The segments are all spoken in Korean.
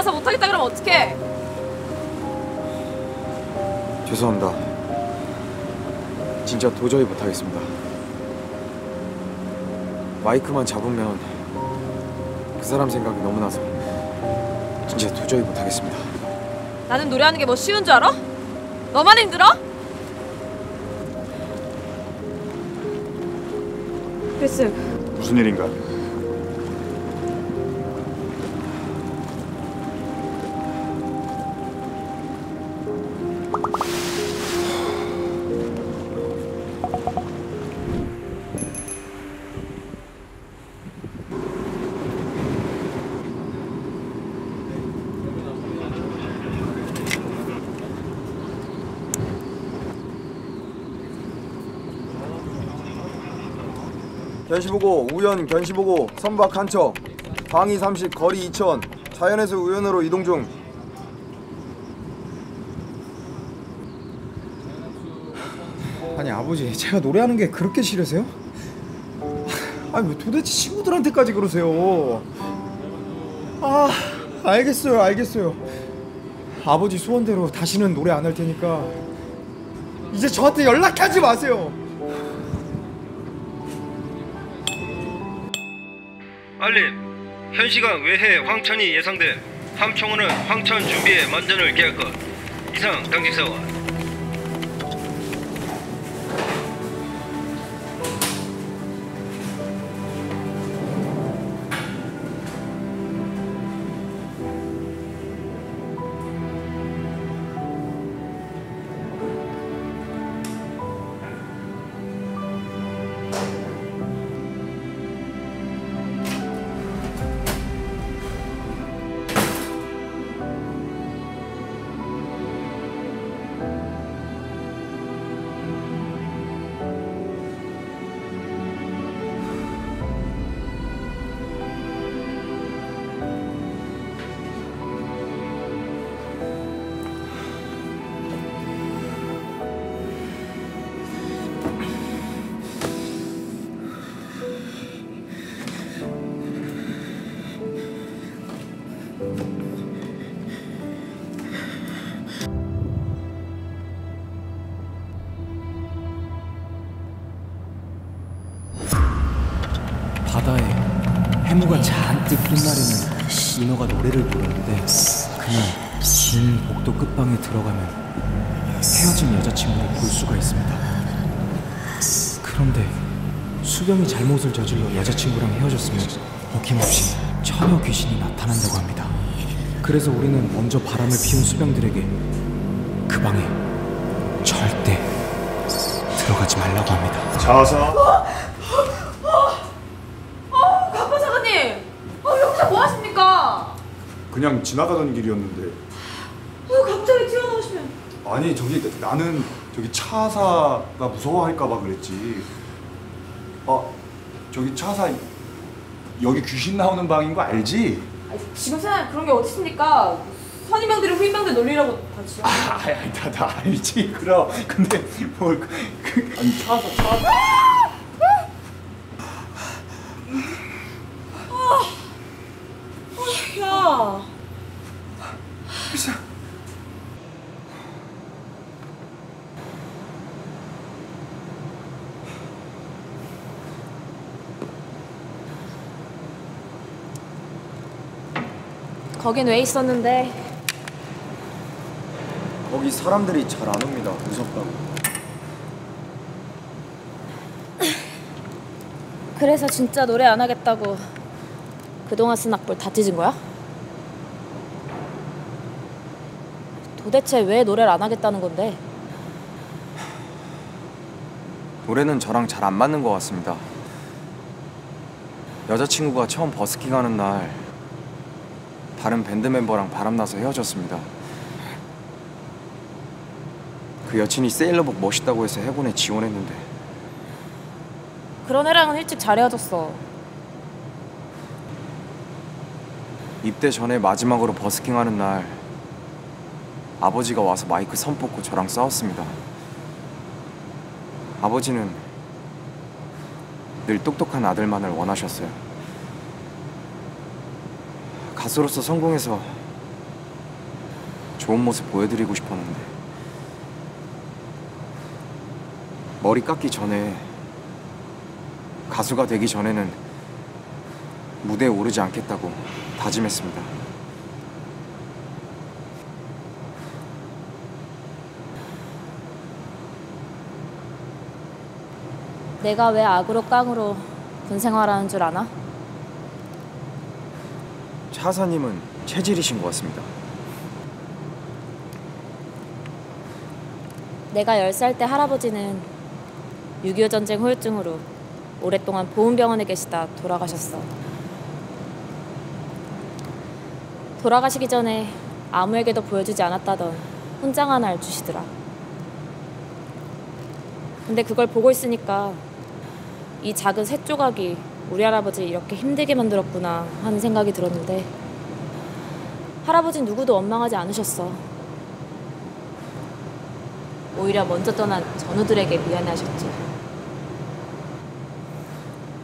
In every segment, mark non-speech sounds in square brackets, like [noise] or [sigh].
나서 못하겠다 그러면 어떡해? 죄송합니다. 진짜 도저히 못하겠습니다. 마이크만 잡으면 그 사람 생각이 너무 나서 진짜 도저히 못하겠습니다. 나는 노래하는 게 뭐 쉬운 줄 알아? 너만 힘들어? 크리스, 무슨 일인가? 견시보고 우연 견시보고 선박 한 척, 방위 30 거리 2천, 자연에서 우연으로 이동 중. 아니 아버지 제가 노래하는 게 그렇게 싫으세요? 아니 왜 도대체 친구들한테까지 그러세요? 아 알겠어요 알겠어요 아버지 소원대로 다시는 노래 안 할 테니까 이제 저한테 연락하지 마세요 알림. 현 시간 외해 황천이 예상됨 함청호는 황천 준비에 만전을 기할 것. 이상 당직 사원 해무가 잔뜩 낀 날에는 인어가 노래를 부르는데 그날 긴 복도 끝방에 들어가면 헤어진 여자친구를 볼 수가 있습니다. 그런데 수경이 잘못을 저질러 여자친구랑 헤어졌으면 어김없이 처녀 귀신이 나타난다고 합니다. 그래서 우리는 먼저 바람을 피운 수병들에게 그 방에 절대 들어가지 말라고 합니다. 자사 강파 사관님, 어, 여기서 뭐 하십니까? 그냥 지나가던 길이었는데 어, 갑자기 튀어나오시면. 아니 저기 나는 저기 차사가 무서워할까봐 그랬지. 아 저기 차사 여기 귀신 나오는 방인 거 알지? 아니, 지금 세상에 그런 게 어디 있습니까? 선임병들이 후임병들 놀리라고 다 지어. 아, 아니 다, 다 알지 그럼 근데 뭘 그, 그, 아니 차사 차 사 야, 거긴 왜 있었는데? 거기 사람들이 잘 안 옵니다. 무섭다고. 그래서 진짜 노래 안 하겠다고 그동안 쓴 악볼 다 찢은 거야? 도대체 왜 노래를 안 하겠다는 건데? 노래는 저랑 잘 안 맞는 것 같습니다. 여자친구가 처음 버스킹 하는 날 다른 밴드 멤버랑 바람나서 헤어졌습니다. 그 여친이 세일러복 멋있다고 해서 해군에 지원했는데 그런 애랑은 일찍 잘 헤어졌어. 입대 전에 마지막으로 버스킹 하는 날 아버지가 와서 마이크 선 뽑고 저랑 싸웠습니다. 아버지는 늘 똑똑한 아들만을 원하셨어요. 가수로서 성공해서 좋은 모습 보여드리고 싶었는데 머리 깎기 전에 가수가 되기 전에는 무대에 오르지 않겠다고 다짐했습니다. 내가 왜 악으로 깡으로 군 생활하는 줄 아나? 차사님은 체질이신 것 같습니다. 내가 10살 때 할아버지는 6.25 전쟁 후유증으로 오랫동안 보훈병원에 계시다 돌아가셨어. 돌아가시기 전에 아무에게도 보여주지 않았다던 훈장 하나를 주시더라. 근데 그걸 보고 있으니까 이 작은 새 조각이 우리 할아버지 이렇게 힘들게 만들었구나 하는 생각이 들었는데 할아버지 누구도 원망하지 않으셨어. 오히려 먼저 떠난 전우들에게 미안해하셨지.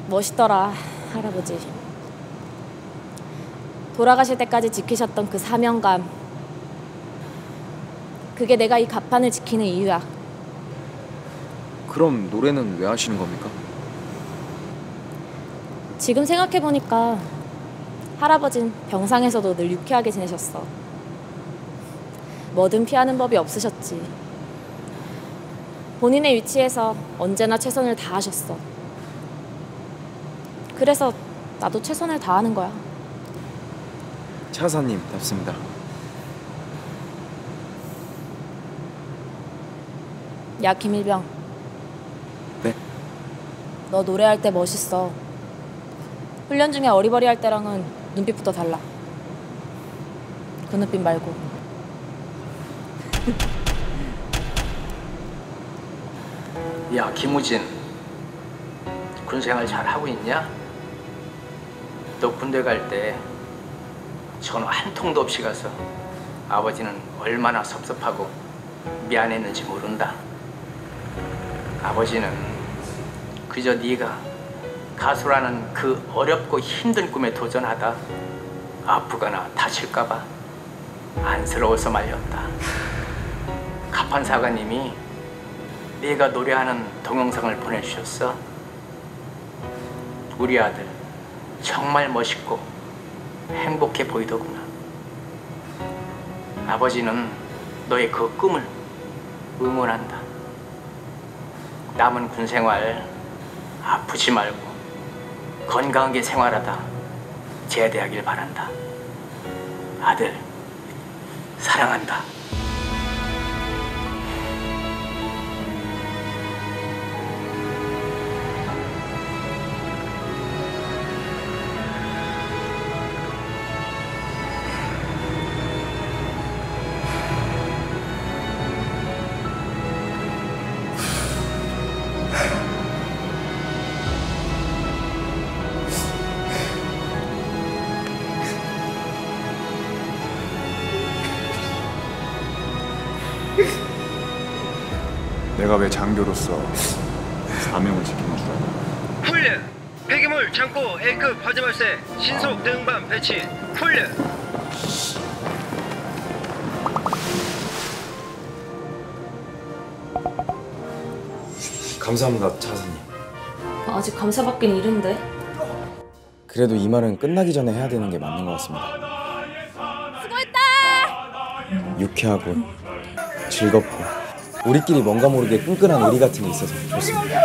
멋있더라 할아버지. 돌아가실 때까지 지키셨던 그 사명감. 그게 내가 이 가판을 지키는 이유야. 그럼 노래는 왜 하시는 겁니까? 지금 생각해 보니까 할아버진 병상에서도 늘 유쾌하게 지내셨어. 뭐든 피하는 법이 없으셨지. 본인의 위치에서 언제나 최선을 다하셨어. 그래서 나도 최선을 다하는 거야. 차사님 답습니다. 야 김일병, 네? 너 노래할 때 멋있어. 훈련 중에 어리버리할 때랑은 눈빛부터 달라. 그 눈빛 말고. 야 김우진 군 생활 잘 하고 있냐? 너 군대 갈 때 전화 한 통도 없이 가서 아버지는 얼마나 섭섭하고 미안했는지 모른다. 아버지는 그저 네가 가수라는 그 어렵고 힘든 꿈에 도전하다 아프거나 다칠까봐 안쓰러워서 말렸다. 가판 사관님이 네가 노래하는 동영상을 보내주셨어. 우리 아들 정말 멋있고 행복해 보이더구나. 아버지는 너의 그 꿈을 응원한다. 남은 군 생활 아프지 말고 건강하게 생활하다 제대하길 바란다. 아들 사랑한다. [laughs] 내가 왜 장교로서 사명을 지키는 줄 알아? 훈련! 폐기물 창고 A급 화재 발생 신속 대응반 배치 훈련! 감사합니다, 차사님. 아직 감사받긴 이른데. 그래도 이 말은 끝나기 전에 해야 되는 게 맞는 것 같습니다. 수고했다. 유쾌하고 즐겁고 우리끼리 뭔가 모르게 끈끈한 의리 같은 게 있어서 좋습니다.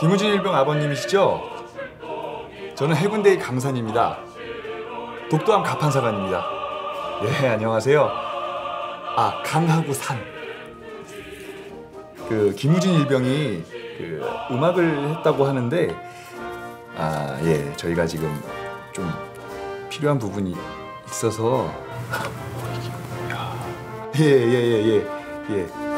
김우진 일병 아버님이시죠? 저는 해군대의 강산입니다. 독도함 가판사관입니다. 예, 안녕하세요. 아, 강하고 산. 그 김우진 일병이 그 음악을 했다고 하는데 아, 예, 저희가 지금 좀 필요한 부분이 있어서 예, 예, 예, 예. 예.